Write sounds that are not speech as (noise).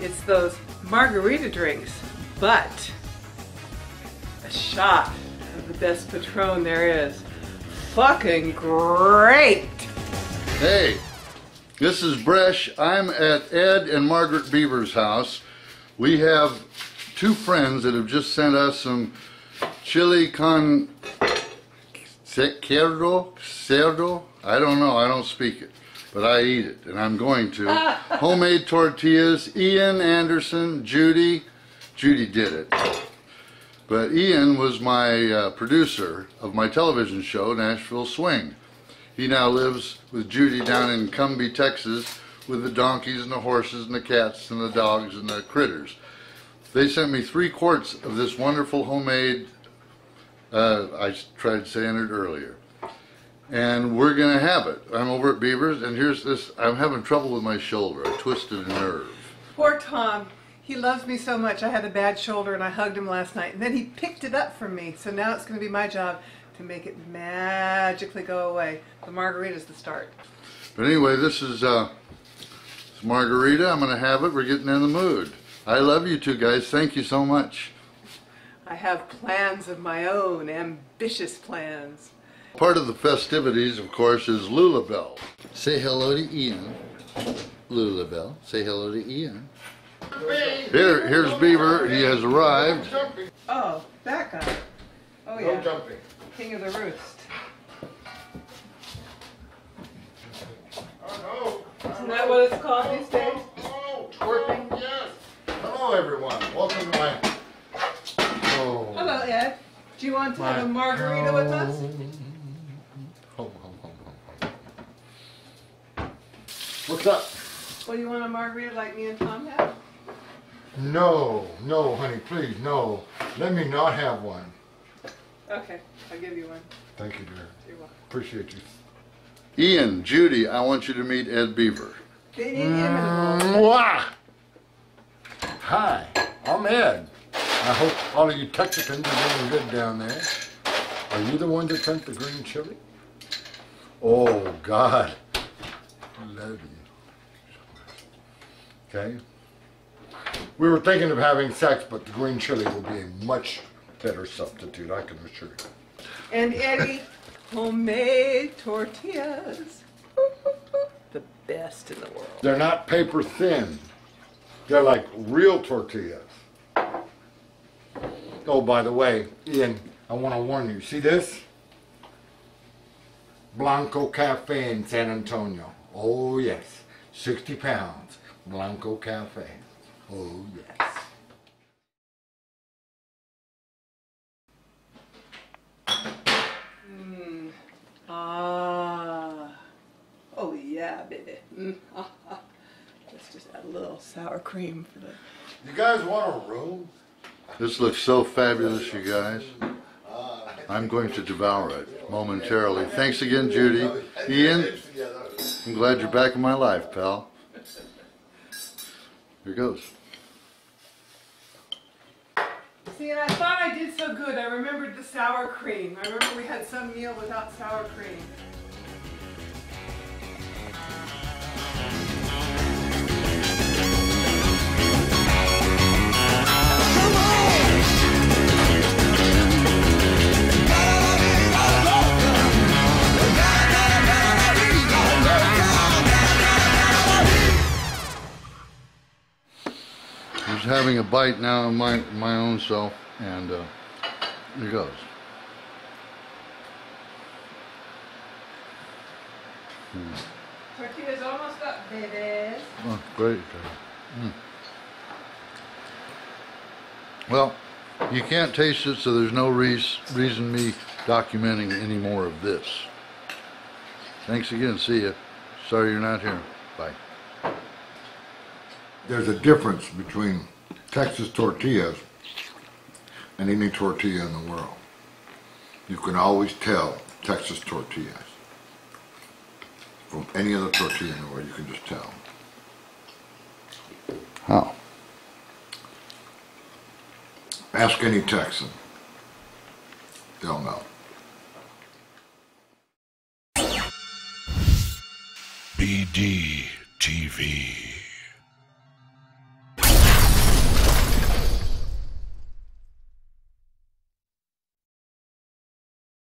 It's those margarita drinks, but a shot of the best Patron there is. Fucking great! Hey, this is Bresh. I'm at Ed and Margaret Beaver's house. We have two friends that have just sent us some chili con cerdo, cerdo. I don't know. I don't speak it, but I eat it, and I'm going to. Homemade tortillas. Ian Anderson, Judy. Judy did it. But Ian was my uh, producer of my television show, Nashville Swing. He now lives with Judy down in Cumby, Texas, with the donkeys and the horses and the cats and the dogs and the critters. They sent me three quarts of this wonderful homemade, uh, I tried saying it earlier. And we're going to have it. I'm over at Beaver's, and here's this. I'm having trouble with my shoulder. I twisted a nerve. Poor Thom. He loves me so much. I had a bad shoulder and I hugged him last night. And then he picked it up from me. So now it's going to be my job to make it magically go away. The margarita's the start. But anyway, this is uh, this margarita. I'm going to have it. We're getting in the mood. I love you two guys. Thank you so much. I have plans of my own, ambitious plans. Part of the festivities, of course, is Lulabelle. Say hello to Ian. Lulabelle. Say hello to Ian. Here, here's Beaver. He has arrived. Oh, that guy. Oh No yeah, jumping. king of the roost. Oh, Isn't that what it's called these days? Oh, twerking, yes. Hello, everyone. Welcome to my. Oh. Hello, Ed. Do you want to have a margarita with us? What's up? Well, you want a margarita like me and Thom have? No, no, honey, please, no. Let me not have one. Okay, I'll give you one. Thank you, dear. You're welcome. Appreciate you. Ian, Judy, I want you to meet Ed Beaver. They need. Mm, mwah! Hi, I'm Ed. I hope all of you Texicans are doing good down there. Are you the one that sent the green chili? Oh, God. I Love you. Okay. We were thinking of having sex, but the green chili will be a much better substitute, I can assure you. And Eddie, homemade tortillas. The best in the world. They're not paper thin. They're like real tortillas. Oh, by the way, Ian, I want to warn you. See this? Blanco Cafe in San Antonio. Oh, yes. 60 pounds. Blanco Cafe. Oh, yes. Ah. Oh yeah, baby. Mm, ah, (laughs) ah. Let's just add a little sour cream for the. You guys want a room? This looks so fabulous, you guys. I'm going to devour it momentarily. Thanks again, Judy. (laughs) Ian, I'm glad you're back in my life, pal. Here goes. See, and I thought I did so good. I remembered the sour cream. I remember we had some meal without sour cream. He's having a bite now of my, my own self, and uh, here goes. Tortilla's almost up, babies. Oh, great. Mm. Well, you can't taste it, so there's no reas reason me documenting any more of this. Thanks again. See ya. Sorry you're not here. Bye. There's a difference between Texas tortillas and any tortilla in the world. You can always tell Texas tortillas from any other tortilla in the world. You can just tell. How? Ask any Texan. They'll know. BD TV.